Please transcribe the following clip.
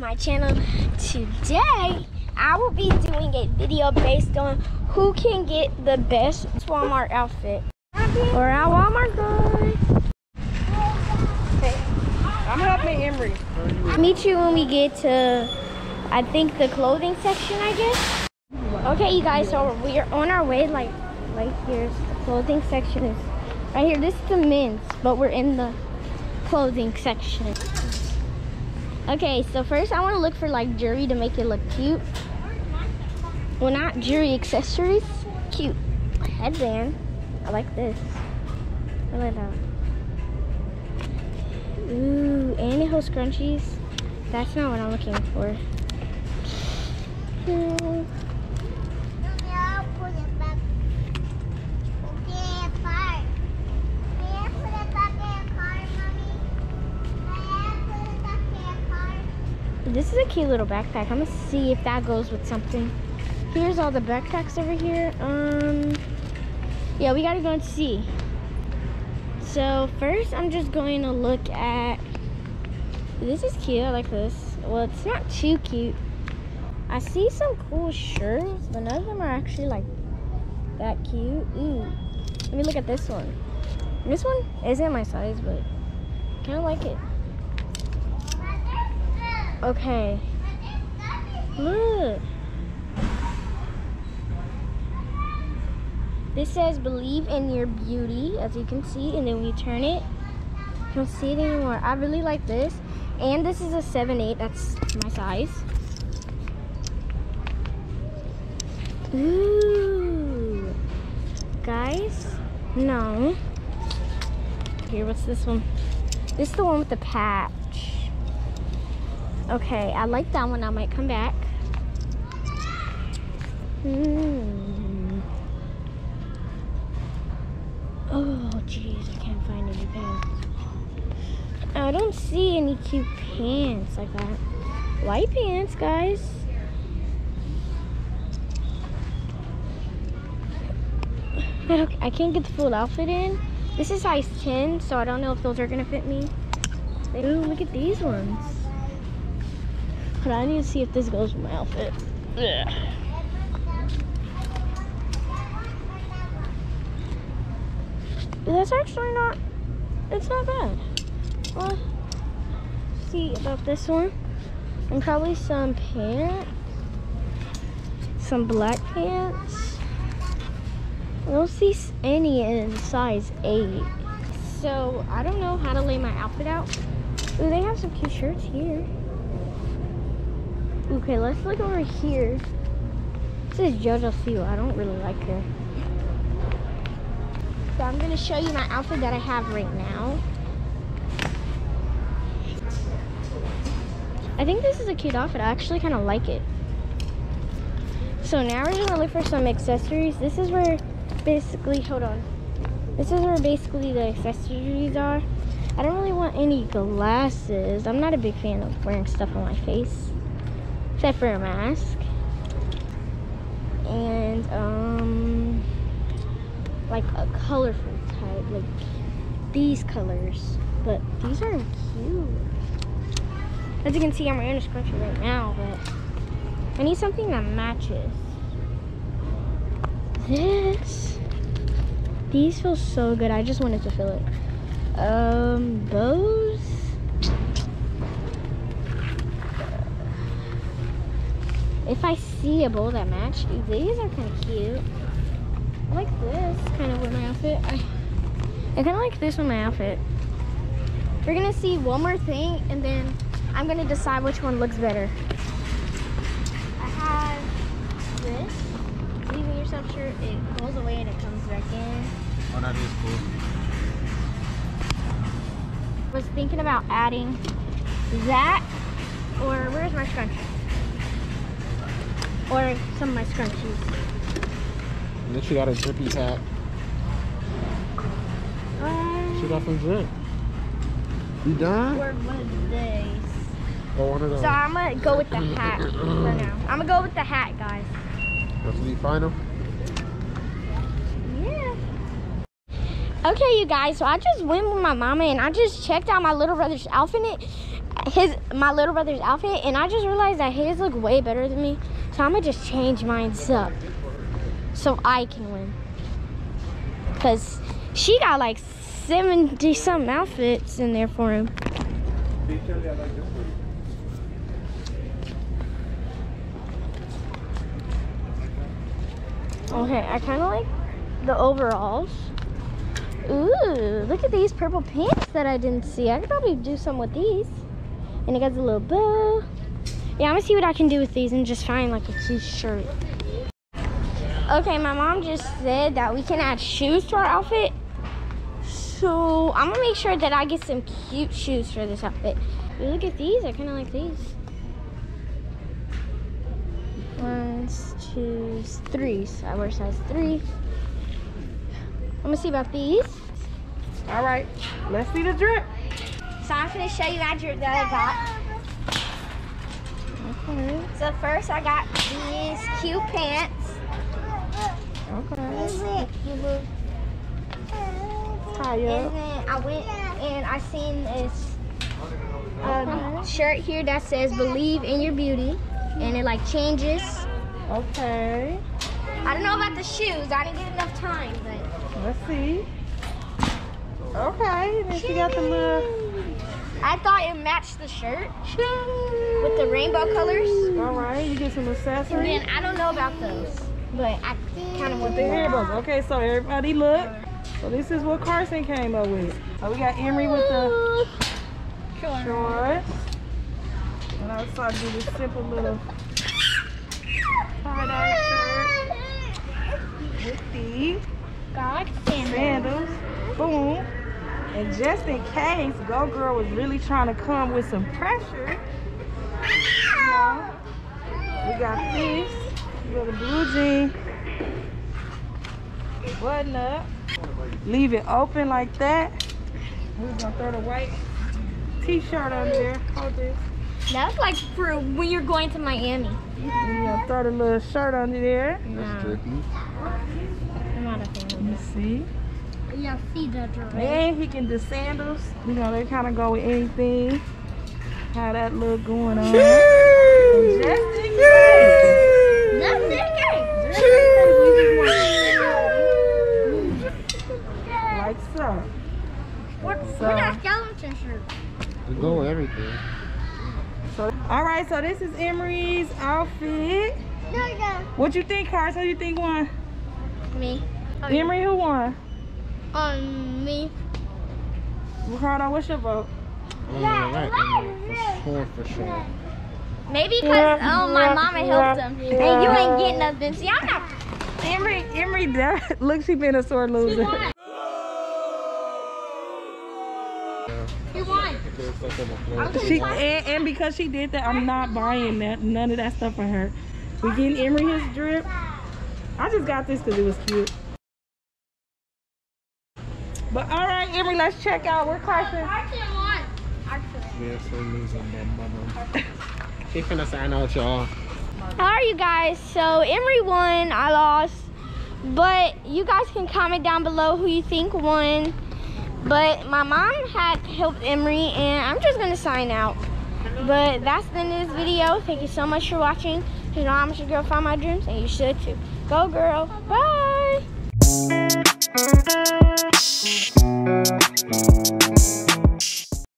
my channel. Today, I will be doing a video based on who can get the best Walmart outfit. We're at Walmart, guys. I'm helping Emery. I'll meet you when we get to, I think, the clothing section, I guess. Okay, you guys, so we are on our way, like, right here. The clothing section is right here. This is the men's, but we're in the clothing section. Okay, so first I want to look for like jewelry to make it look cute. Well, not jewelry accessories. Cute headband. I like this. I like that. Ooh, and it holds scrunchies. That's not what I'm looking for. This is a cute little backpack. I'm gonna see if that goes with something. Here's all the backpacks over here. Um, yeah, we gotta go and see. So first, I'm just going to look at. This is cute. I like this. Well, it's not too cute. I see some cool shirts, but none of them are actually like that cute. Ooh, let me look at this one. This one isn't my size, but kind of like it. Okay. Look. This says believe in your beauty, as you can see, and then when you turn it, you don't see it anymore. I really like this. And this is a 7-8, that's my size. Ooh. Guys, no. Here, what's this one? This is the one with the patch. Okay, I like that one. I might come back. Hmm. Oh, jeez, I can't find any pants. I don't see any cute pants like that. White pants, guys. I, can't get the full outfit in. This is size 10, so I don't know if those are gonna fit me. Ooh, look at these ones. But I need to see if this goes with my outfit. Yeah. That's actually not, it's not bad. Well, see about this one. And probably some pants. Some black pants. I don't see any in size 8. So, I don't know how to lay my outfit out. Ooh, they have some cute shirts here. Okay, let's look over here. This is JoJo Siwa. I don't really like her. So I'm gonna show you my outfit that I have right now. I think this is a cute outfit. I actually kind of like it. So now we're gonna look for some accessories. This is where basically, hold on. This is where basically the accessories are. I don't really want any glasses. I'm not a big fan of wearing stuff on my face except for a mask. And um, like a colorful type, like these colors. But these are cute. As you can see, I'm wearing a scrunchie right now, but I need something that matches. This, these feel so good. I just wanted to feel it. Um, those if I see a bowl that match, these are kind of cute. I like this kind of with my outfit. I, I kind of like this with my outfit. We're gonna see one more thing and then I'm gonna decide which one looks better. I have this. Leaving yourself shirt, it goes away and it comes back in. Oh, that is cool. Was thinking about adding that or where's my scrunchie? Or some of my scrunchies. And then she got a drippy hat. Um, She got some drip. You done? or one of these. Or one of those. So I'm gonna go with the hat for now. I'm gonna go with the hat, guys. That's the final. Yeah. Okay, you guys, so I just went with my mama and I just checked out my little brother's outfit. His my little brother's outfit, and I just realized that his look way better than me. So I'm gonna just change mine up so I can win. Cause she got like 70 some outfits in there for him. Okay, I kind of like the overalls. Ooh, look at these purple pants that I didn't see. I could probably do some with these. And it got a little bow. Yeah, I'm gonna see what I can do with these and just find like a cute shirt. Okay, my mom just said that we can add shoes to our outfit. So I'm gonna make sure that I get some cute shoes for this outfit. Look at these, I kinda like these. One, two, three. So I wear size three. I'm gonna see about these. All right, let's see the drip. So I'm gonna show you my drip that I got. Okay, So first I got these cute pants. okay. Tie And then I went and I seen this um, shirt here that says believe in your beauty. And it like changes. Okay, I don't know about the shoes. I didn't get enough time, but let's see. Okay, then she got the little. I thought it matched the shirt with the rainbow colors. All right, you get some And accessories. then I don't know about those, but I kind of want The the earbuds. Okay, so everybody look. So this is what Carson came up with. So we got Emery with the shorts. And I decided to do this simple little tie-dye shirt with the God sandals. sandals. Boom. And just in case Go Girl was really trying to come with some pressure, you know, we got this little blue jean. Button up. Leave it open like that. We're gonna throw the white t-shirt under there. Hold this. That's like for when you're going to Miami. We're gonna throw the little shirt under there. That's tricky. I'm not a fan Let me see. Yeah, see the dress. And he can do sandals. You know, they kind of go with anything. How that look going on. And just in case. That's Just in case we just want- Like so. What, So- what that skeleton shirt? You go with everything. So, all right. So this is Emery's outfit. No, no. What you think, Cars? Who you think won? Me. Emery, who won? On me. Ricardo, what's your vote? Oh, yeah, right. Um, for sure, for sure. Maybe because oh, my mama helped him. yeah. And you ain't getting nothing. See, I'm not. Emery, Emery, that look, she been a sore loser. You won. There's stuff on the floor. She and, and because she did that, I'm not buying that none of that stuff for her. We getting Emery his drip. I just got this because it was cute. But all right, Emery, let's check out. We're Carson. Archie won. Yeah, so losing my mama. She finna sign out, y'all. How are you guys? So Emery won. I lost. But you guys can comment down below who you think won. But my mom had helped Emery, and I'm just gonna sign out. But that's the end of this video. Thank you so much for watching. If you know how much your girl find my dreams, and you should too. Go girl. Bye. Música